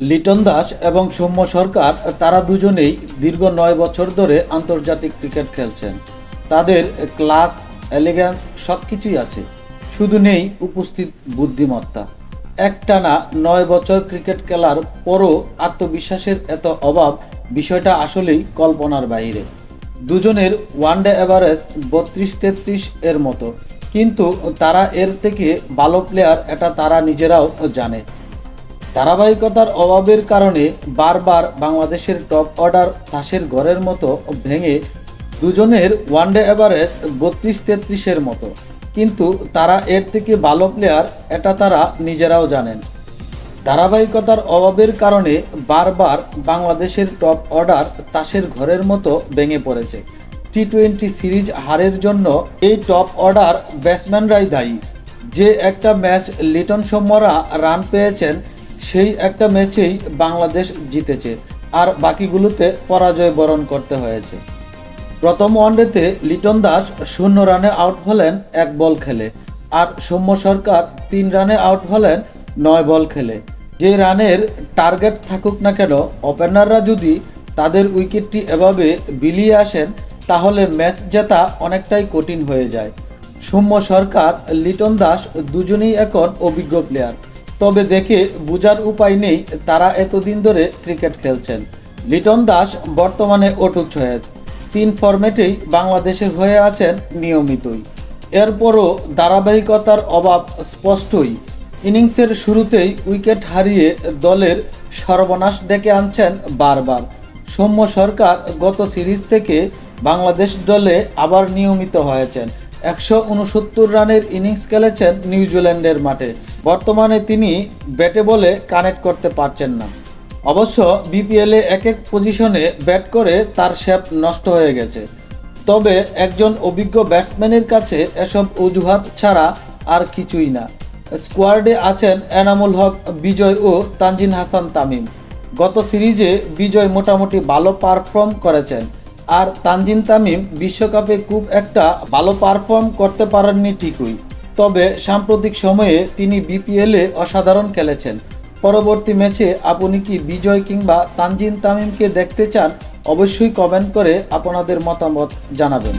লিটন দাস এবং সৌম্য সরকার, তারা দুজনেই দীর্ঘ নয় বছর ধরে আন্তর্জাতিক ক্রিকেট খেলছেন। তাদের ক্লাস এলিগ্যান্স সব কিছুই আছে। শুধু নেই উপস্থিত বুদ্ধিমত্তা। একটানা নয় বছর ক্রিকেট খেলার পরও আত্মবিশ্বাসের এত অভাব বিষয়টা আসলেই কল্পনার বাইরে। দুজনের ওয়ানডে অ্যাভারেজ বত্রিশ তেত্রিশ এর মতো। কিন্তু তারা এর থেকে ভালো প্লেয়ার এটা তারা নিজেরাও জানে। ধারাবাহিকতার অভাবের কারণে বারবার বাংলাদেশের টপ অর্ডার তাসের ঘরের মতো ভেঙে দুজনের ওয়ানডে অ্যাভারেজ বত্রিশ তেত্রিশের মতো। কিন্তু তারা এর থেকে ভালো প্লেয়ার, এটা তারা নিজেরাও জানেন। ধারাবাহিকতার অভাবের কারণে বারবার বাংলাদেশের টপ অর্ডার তাসের ঘরের মতো ভেঙে পড়েছে। টি টোয়েন্টি সিরিজ হারের জন্য এই টপ অর্ডার ব্যাটসম্যানরাই দায়ী। যে একটা ম্যাচ লিটন সৌম্যরা রান পেয়েছেন সেই একটা ম্যাচেই বাংলাদেশ জিতেছে আর বাকিগুলোতে পরাজয় বরণ করতে হয়েছে। প্রথম ওয়ানডেতে লিটন দাস শূন্য রানে আউট হলেন এক বল খেলে আর সৌম্য সরকার তিন রানে আউট হলেন নয় বল খেলে। যে রানের টার্গেট থাকুক না কেন, ওপেনাররা যদি তাদের উইকেটটি এভাবে বিলিয়ে আসেন, তাহলে ম্যাচ জেতা অনেকটাই কঠিন হয়ে যায়। সৌম্য সরকার, লিটন দাস দুজনেই এখন অভিজ্ঞ প্লেয়ার তবে দেখে বোঝার উপায় নেই, তারা এতদিন ধরে ক্রিকেট খেলছেন। লিটন দাস বর্তমানে অটুট হয়ে তিন ফরম্যাটেই বাংলাদেশের হয়ে আছেন নিয়মিতই। এরপরও ধারাবাহিকতার অভাব স্পষ্টই। ইনিংসের শুরুতেই উইকেট হারিয়ে দলের সর্বনাশ ডেকে আনছেন বারবার। সৌম্য সরকার গত সিরিজ থেকে বাংলাদেশ দলে আবার নিয়মিত হয়েছেন। একশো উনসত্তর রানের ইনিংস খেলেছেন নিউজিল্যান্ডের মাঠে। বর্তমানে তিনি ব্যাটে বলে কানেক্ট করতে পারছেন না। অবশ্য বিপিএলে এক এক পজিশনে ব্যাট করে তার শেপ নষ্ট হয়ে গেছে। তবে একজন অভিজ্ঞ ব্যাটসম্যানের কাছে এসব অজুহাত ছাড়া আর কিছুই না। স্কোয়াডে আছেন এনামুল হক, বিজয় ও তানজিন হাসান তামিম। গত সিরিজে বিজয় মোটামুটি ভালো পারফর্ম করেছেন আর তানজিন তামিম বিশ্বকাপে খুব একটা ভালো পারফর্ম করতে পারেননি ঠিকই। তবে সাম্প্রতিক সময়ে তিনি বিপিএলে অসাধারণ খেলেছেন। পরবর্তী ম্যাচে আপনি কি বিজয় কিংবা তানজিন তামিমকে দেখতে চান? অবশ্যই কমেন্ট করে আপনাদের মতামত জানাবেন।